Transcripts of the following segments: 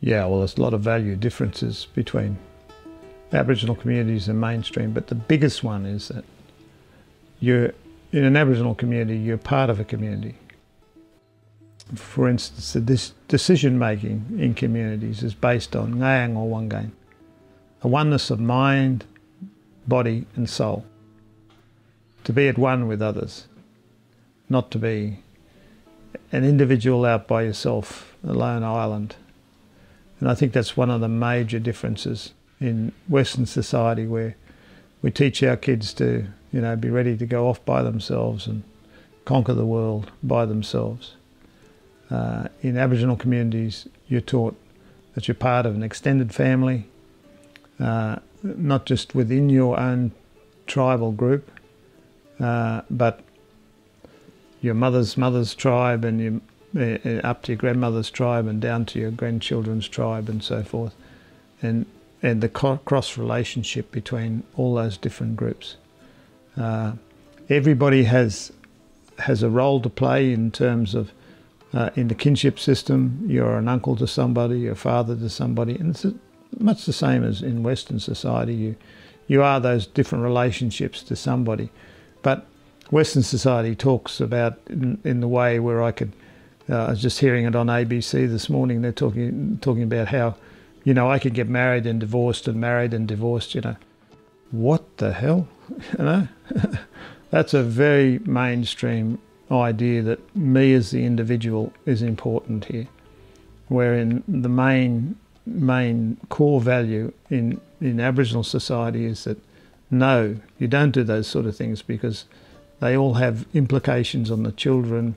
Yeah, well, there's a lot of value differences between Aboriginal communities and mainstream, but the biggest one is that you're in an Aboriginal community, you're part of a community. For instance, the decision making in communities is based on ngayang or wangany, a oneness of mind, body, and soul. To be at one with others, not to be an individual out by yourself, a lone island. And I think that's one of the major differences in Western society where we teach our kids to, you know, be ready to go off by themselves and conquer the world by themselves. Uh, in Aboriginal communities, you're taught that you're part of an extended family, uh, not just within your own tribal group, uh, but your mother's mother's tribe and your, up to your grandmother's tribe and down to your grandchildren's tribe and so forth. And and the cross relationship between all those different groups. Uh, everybody has has a role to play in terms of uh, in the kinship system. You're an uncle to somebody, you're a father to somebody, and it's much the same as in Western society. You you are those different relationships to somebody, but Western society talks about in, in the way where I could. Uh, I was just hearing it on ABC this morning. They're talking talking about how you know, I could get married and divorced and married and divorced, you know. What the hell? you know? That's a very mainstream idea that me as the individual is important here. Wherein the main main core value in, in Aboriginal society is that no, you don't do those sort of things because they all have implications on the children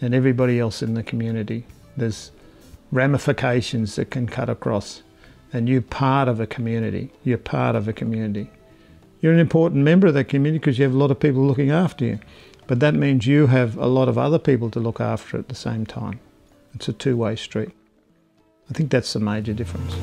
and everybody else in the community. There's ramifications that can cut across. And you're part of a community. You're part of a community. You're an important member of that community because you have a lot of people looking after you. But that means you have a lot of other people to look after at the same time. It's a two way street. I think that's the major difference.